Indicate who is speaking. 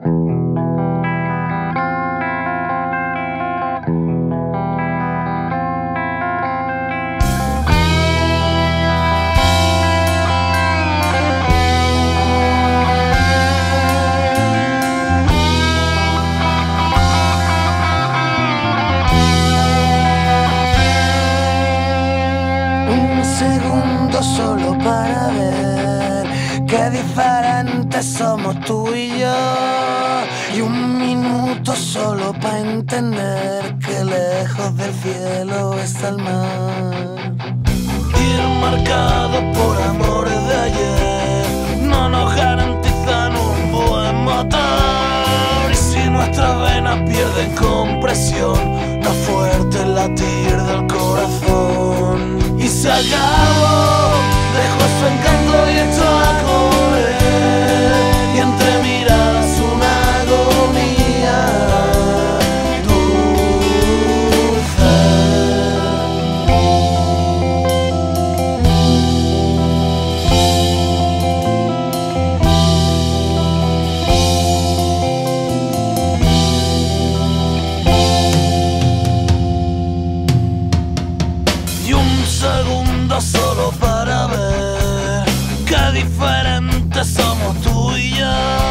Speaker 1: Un segundo solo para ver qué diferentes somos tú y yo. Y un minuto solo para entender que lejos del cielo está el mar. Ir marcado por amores de ayer no nos garantizan un buen motor. Y si nuestras venas pierden compresión, no fuerte el latir del corazón. Y se encanto diferentes somos tú y yo.